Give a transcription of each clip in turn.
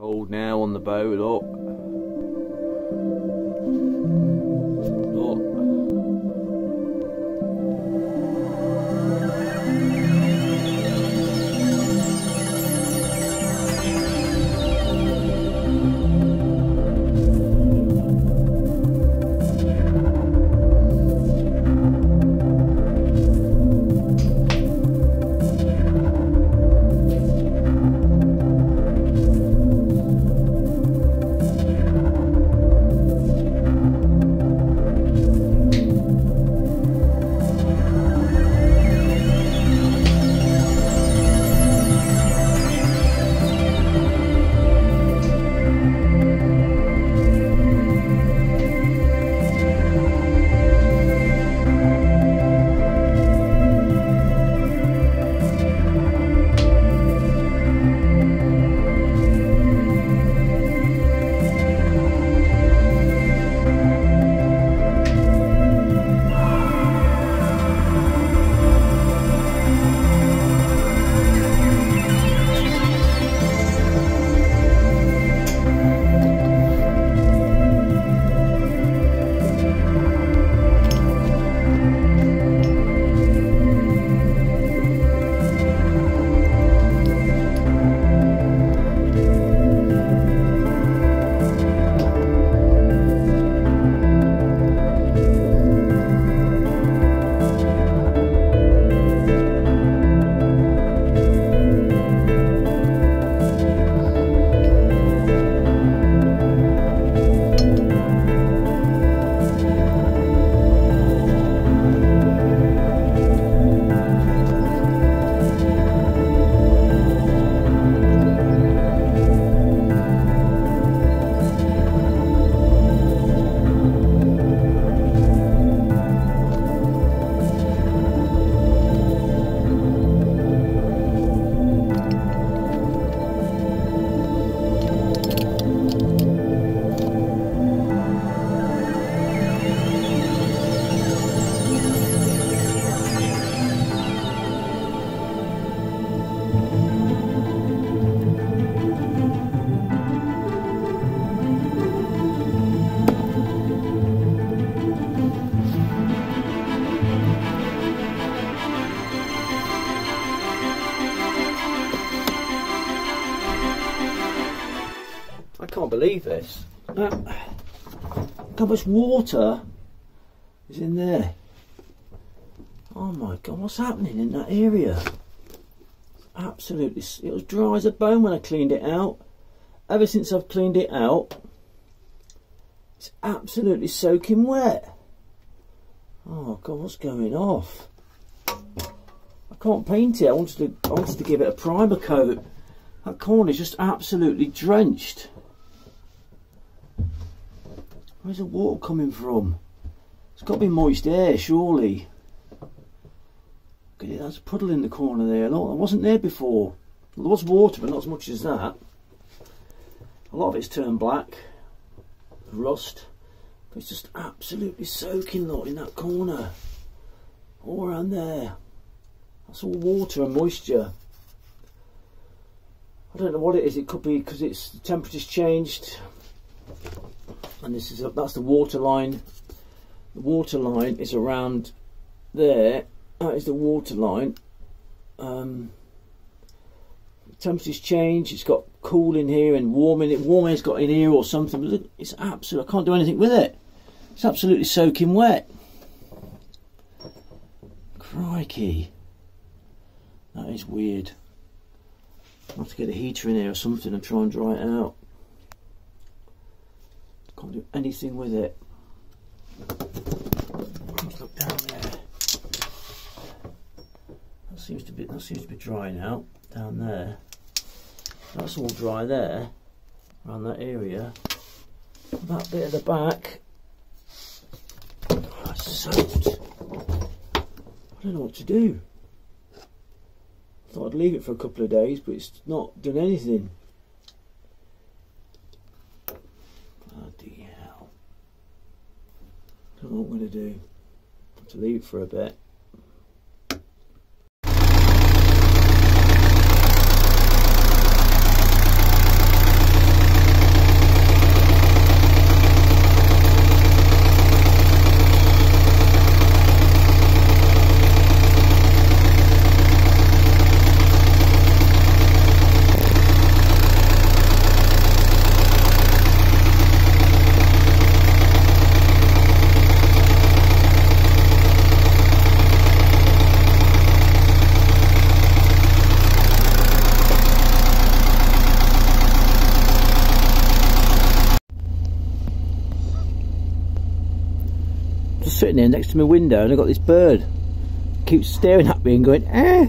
Cold now on the boat, look. Can't believe this. Uh, how much water is in there? Oh my god, what's happening in that area? Absolutely, it was dry as a bone when I cleaned it out. Ever since I've cleaned it out, it's absolutely soaking wet. Oh god, what's going off? I can't paint it. I wanted to, I wanted to give it a primer coat. That corner is just absolutely drenched. Where's the water coming from? It's got to be moist air, surely. It, that's a puddle in the corner there. Look, that wasn't there before. There was water, but not as much as that. A lot of it's turned black, rust. But it's just absolutely soaking, look, in that corner. All around there. That's all water and moisture. I don't know what it is. It could be because it's the temperature's changed, and this is that's the water line. The water line is around there. That is the water line. Um, temperature's changed. It's got cool in here and warm in it. Warm air's got in here or something. Look, it's absolute. I can't do anything with it. It's absolutely soaking wet. Crikey. That is weird. I'll have to get a heater in here or something and try and dry it out. Can't do anything with it. Look down there. That seems to be that seems to be drying out down there. That's all dry there, around that area. That bit at the back. Soaked. I don't know what to do. Thought I'd leave it for a couple of days, but it's not done anything. Don't what I'm going to do. To leave it for a bit. Sitting there next to my window and I've got this bird. Keeps staring at me and going, eh,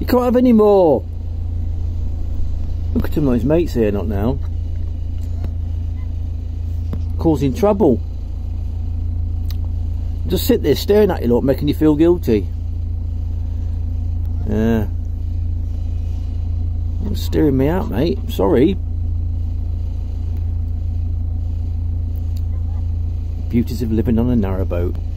you can't have any more. Look at him his mates here, not now. Causing trouble. Just sit there staring at you lot, making you feel guilty. Yeah. You're steering me out, mate. Sorry. Beauties of living on a narrowboat.